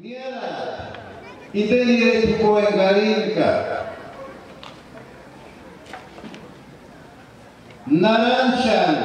Мера. Иди не тупой Галинка. Наранчан.